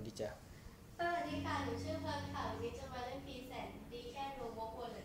วัสดีจ้ะสวัสดีค่ะ หนูชื่อเพิร์นค่ะวันนี้จะมาเล่นพีแสนดีแค่โรโบกวนหรือ